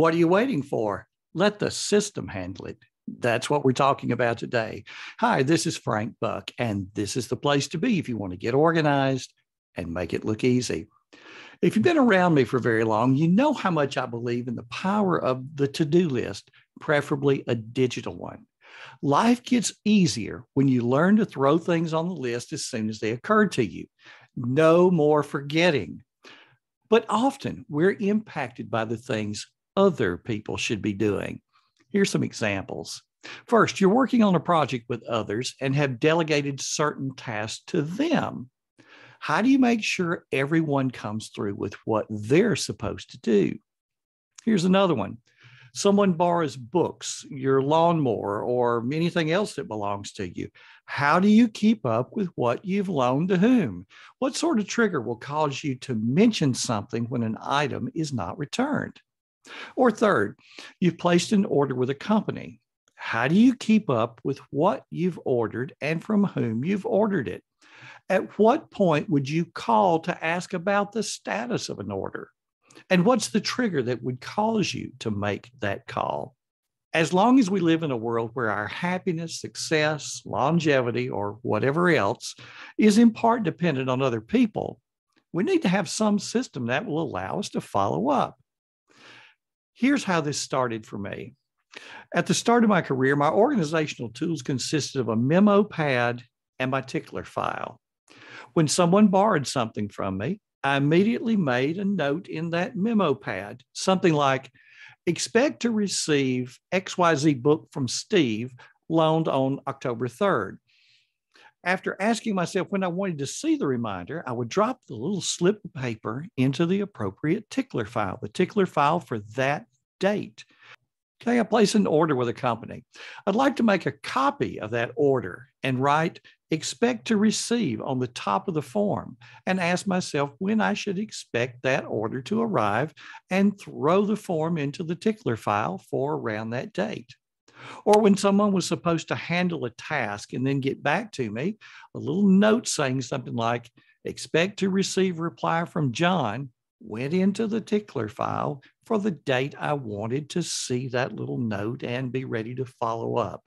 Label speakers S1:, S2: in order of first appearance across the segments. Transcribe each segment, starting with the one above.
S1: What are you waiting for? Let the system handle it. That's what we're talking about today. Hi, this is Frank Buck, and this is the place to be if you want to get organized and make it look easy. If you've been around me for very long, you know how much I believe in the power of the to do list, preferably a digital one. Life gets easier when you learn to throw things on the list as soon as they occur to you. No more forgetting. But often we're impacted by the things other people should be doing. Here's some examples. First, you're working on a project with others and have delegated certain tasks to them. How do you make sure everyone comes through with what they're supposed to do? Here's another one. Someone borrows books, your lawnmower, or anything else that belongs to you. How do you keep up with what you've loaned to whom? What sort of trigger will cause you to mention something when an item is not returned? Or third, you've placed an order with a company. How do you keep up with what you've ordered and from whom you've ordered it? At what point would you call to ask about the status of an order? And what's the trigger that would cause you to make that call? As long as we live in a world where our happiness, success, longevity, or whatever else is in part dependent on other people, we need to have some system that will allow us to follow up. Here's how this started for me. At the start of my career, my organizational tools consisted of a memo pad and my tickler file. When someone borrowed something from me, I immediately made a note in that memo pad, something like, expect to receive XYZ book from Steve loaned on October 3rd. After asking myself when I wanted to see the reminder, I would drop the little slip of paper into the appropriate tickler file, the tickler file for that date. Okay, I place an order with a company. I'd like to make a copy of that order and write expect to receive on the top of the form and ask myself when I should expect that order to arrive and throw the form into the tickler file for around that date. Or when someone was supposed to handle a task and then get back to me, a little note saying something like, expect to receive reply from John went into the tickler file for the date I wanted to see that little note and be ready to follow up.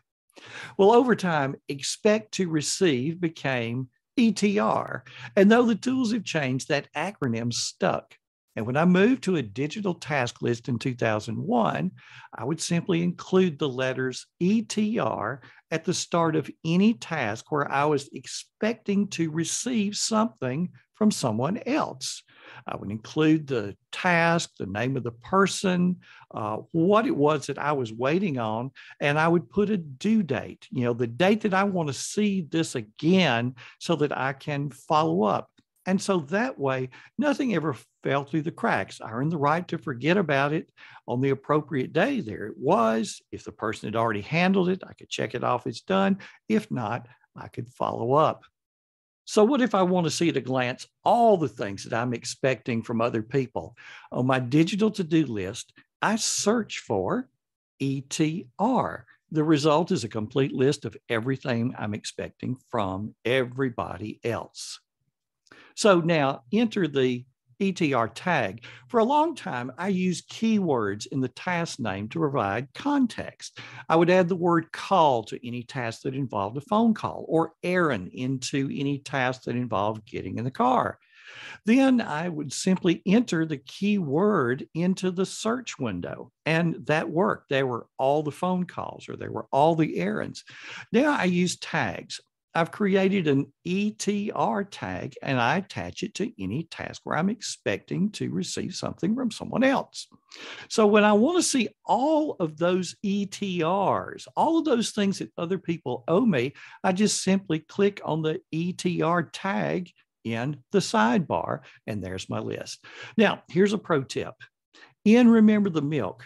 S1: Well, over time, expect to receive became ETR. And though the tools have changed, that acronym stuck. And when I moved to a digital task list in 2001, I would simply include the letters ETR at the start of any task where I was expecting to receive something from someone else. I would include the task, the name of the person, uh, what it was that I was waiting on, and I would put a due date, you know, the date that I want to see this again so that I can follow up. And so that way, nothing ever fell through the cracks. I earned the right to forget about it on the appropriate day. There it was. If the person had already handled it, I could check it off, it's done. If not, I could follow up. So, what if I want to see at a glance all the things that I'm expecting from other people? On my digital to do list, I search for ETR. The result is a complete list of everything I'm expecting from everybody else. So now enter the ETR tag. For a long time, I used keywords in the task name to provide context. I would add the word call to any task that involved a phone call or errand into any task that involved getting in the car. Then I would simply enter the keyword into the search window, and that worked. There were all the phone calls or there were all the errands. Now I use tags. I've created an ETR tag and I attach it to any task where I'm expecting to receive something from someone else. So when I want to see all of those ETRs, all of those things that other people owe me, I just simply click on the ETR tag in the sidebar and there's my list. Now, here's a pro tip. In Remember the Milk,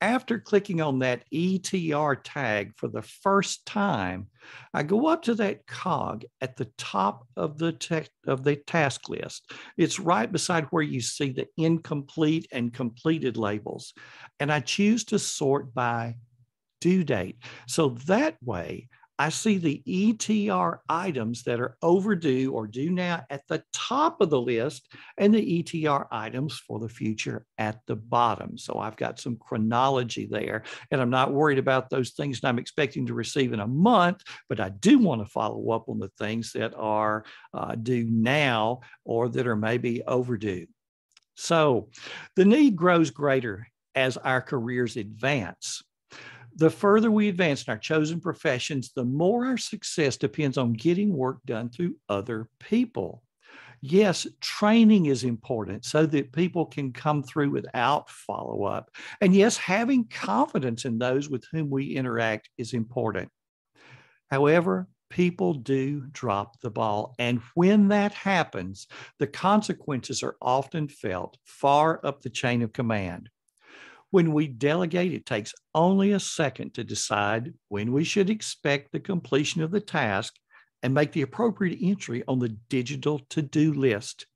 S1: after clicking on that ETR tag for the first time, I go up to that cog at the top of the of the task list. It's right beside where you see the incomplete and completed labels. And I choose to sort by due date. So that way I see the ETR items that are overdue or due now at the top of the list and the ETR items for the future at the bottom. So I've got some chronology there and I'm not worried about those things that I'm expecting to receive in a month, but I do want to follow up on the things that are uh, due now or that are maybe overdue. So the need grows greater as our careers advance the further we advance in our chosen professions, the more our success depends on getting work done through other people. Yes, training is important so that people can come through without follow up. And yes, having confidence in those with whom we interact is important. However, people do drop the ball. And when that happens, the consequences are often felt far up the chain of command. When we delegate, it takes only a second to decide when we should expect the completion of the task and make the appropriate entry on the digital to do list.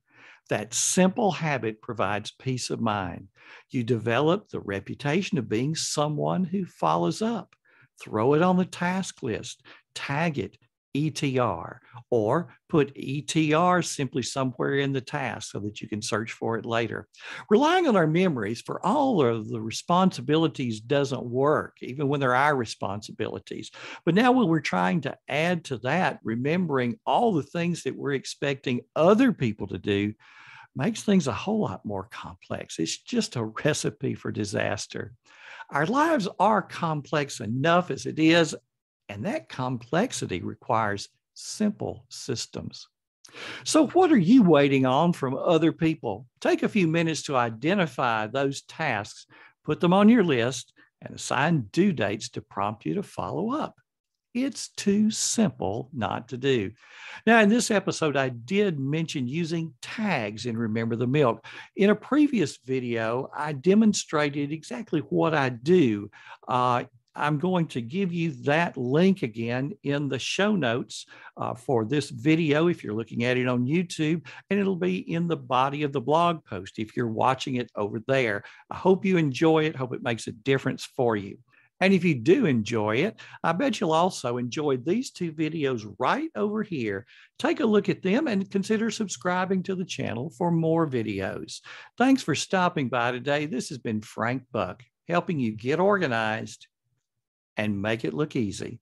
S1: That simple habit provides peace of mind. You develop the reputation of being someone who follows up. Throw it on the task list, tag it, ETR or put ETR simply somewhere in the task so that you can search for it later. Relying on our memories for all of the responsibilities doesn't work, even when they're our responsibilities. But now when we're trying to add to that, remembering all the things that we're expecting other people to do makes things a whole lot more complex. It's just a recipe for disaster. Our lives are complex enough as it is, and that complexity requires simple systems. So, what are you waiting on from other people? Take a few minutes to identify those tasks, put them on your list, and assign due dates to prompt you to follow up. It's too simple not to do. Now, in this episode, I did mention using tags in Remember the Milk. In a previous video, I demonstrated exactly what I do. Uh, I'm going to give you that link again in the show notes uh, for this video if you're looking at it on YouTube, and it'll be in the body of the blog post if you're watching it over there. I hope you enjoy it. Hope it makes a difference for you. And if you do enjoy it, I bet you'll also enjoy these two videos right over here. Take a look at them and consider subscribing to the channel for more videos. Thanks for stopping by today. This has been Frank Buck, helping you get organized and make it look easy.